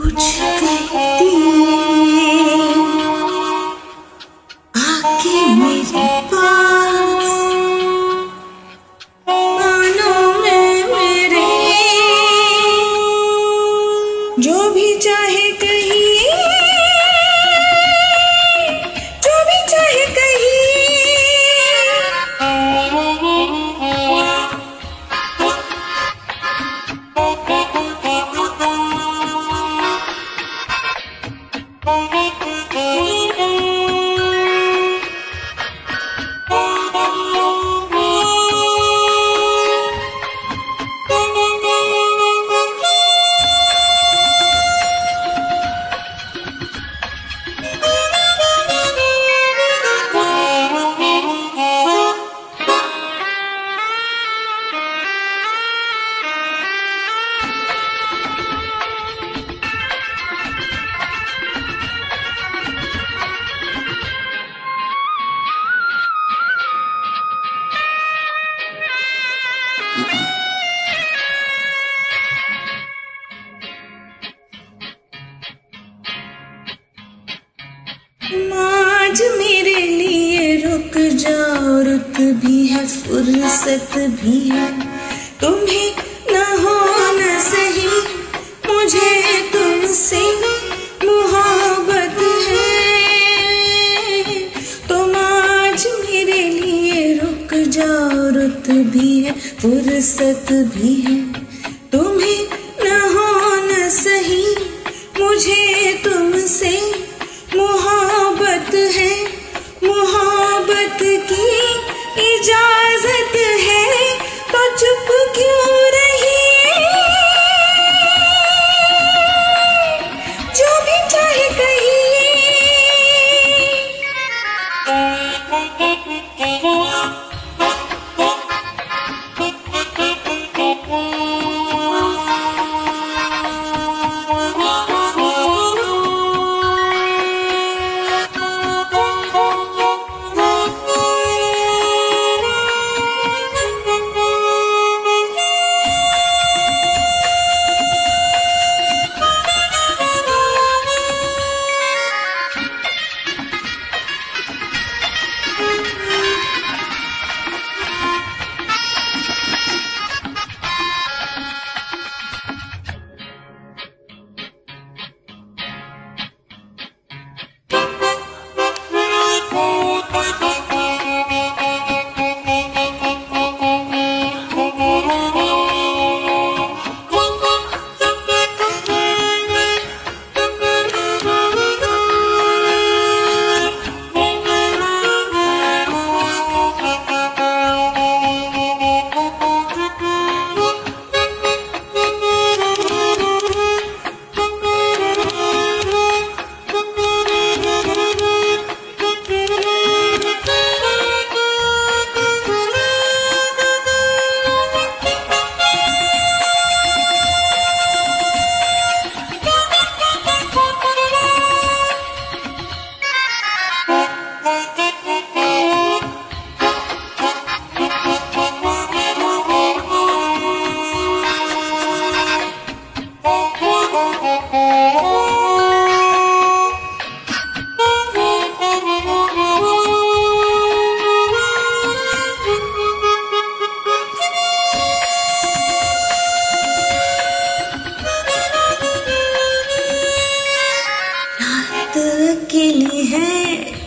कुछ कहती मेरे पास मानों में मेरे जो भी चाहे कहीं जो भी चाहे कहीं आज मेरे लिए रुक जाओ रुत भी है फुर्सत भी है। तुम्हें ज़रूरत भी है, फुर्सत भी है। तुम्हें न हो न सही, मुझे तुमसे मोहब्बत है। मोहब्बत की इजाज़त है तो चुप क्यों रही जो भी Thank you. अकेली है।